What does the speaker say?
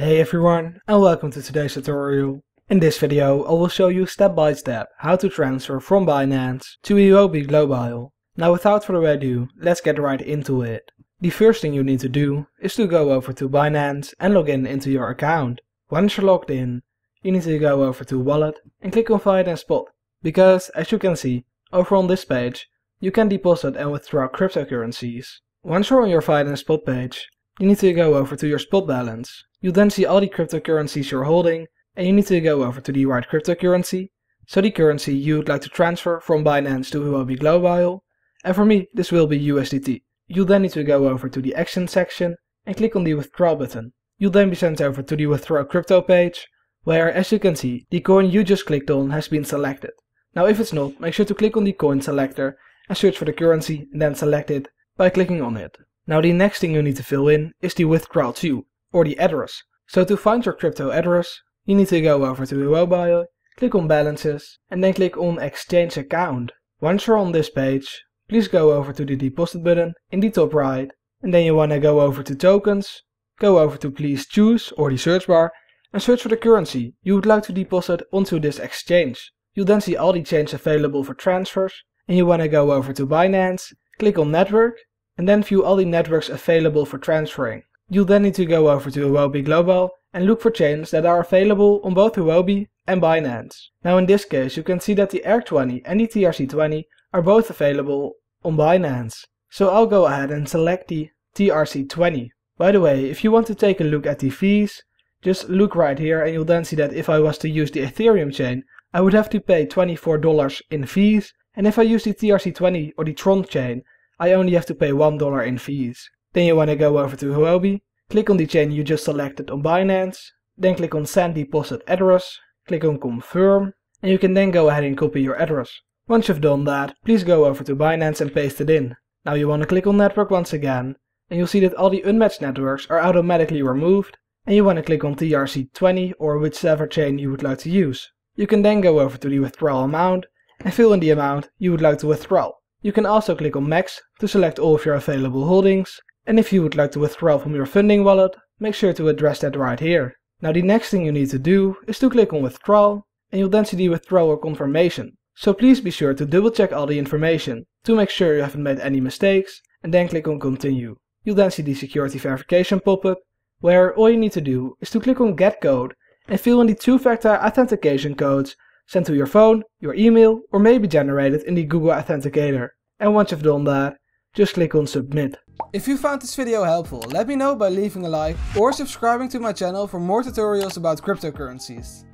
Hey everyone and welcome to today's tutorial. In this video I will show you step by step how to transfer from Binance to Huobi Global. Now without further ado, let's get right into it. The first thing you need to do is to go over to Binance and log in into your account. Once you're logged in, you need to go over to Wallet and click on Fiat and Spot. Because as you can see, over on this page, you can deposit and withdraw cryptocurrencies. Once you're on your Fiat and Spot page, you need to go over to your spot balance. You'll then see all the cryptocurrencies you're holding, and you need to go over to the right cryptocurrency, so the currency you would like to transfer from Binance to Huobi Global, and for me this will be USDT. You'll then need to go over to the action section and click on the withdraw button. You'll then be sent over to the withdraw crypto page, where as you can see, the coin you just clicked on has been selected. Now if it's not, make sure to click on the coin selector and search for the currency and then select it by clicking on it. Now the next thing you need to fill in is the withdrawal to, or the address. So to find your crypto address, you need to go over to Huobi, click on balances, and then click on exchange account. Once you're on this page, please go over to the deposit button in the top right, and then you want to go over to tokens, go over to please choose or the search bar, and search for the currency you would like to deposit onto this exchange. You'll then see all the chains available for transfers, and you want to go over to Binance, click on network, and then view all the networks available for transferring. You'll then need to go over to Huobi Global and look for chains that are available on both Huobi and Binance. Now in this case you can see that the ERC20 and the TRC20 are both available on Binance. So I'll go ahead and select the TRC20. By the way, if you want to take a look at the fees, just look right here and you'll then see that if I was to use the Ethereum chain, I would have to pay $24 in fees, and if I use the TRC20 or the Tron chain, I only have to pay $1 in fees. Then you want to go over to Huobi, click on the chain you just selected on Binance, then click on send deposit address, click on confirm, and you can then go ahead and copy your address. Once you've done that, please go over to Binance and paste it in. Now you want to click on network once again, and you'll see that all the unmatched networks are automatically removed, and you want to click on TRC20 or whichever chain you would like to use. You can then go over to the withdrawal amount and fill in the amount you would like to withdraw. You can also click on Max to select all of your available holdings, and if you would like to withdraw from your funding wallet, make sure to address that right here. Now the next thing you need to do is to click on withdrawal, and you'll then see the withdrawal confirmation. So please be sure to double check all the information to make sure you haven't made any mistakes, and then click on continue. You'll then see the security verification pop-up, where all you need to do is to click on get code and fill in the two-factor authentication codes sent to your phone, your email, or maybe generated in the Google Authenticator. And once you've done that, just click on submit. If you found this video helpful, let me know by leaving a like or subscribing to my channel for more tutorials about cryptocurrencies.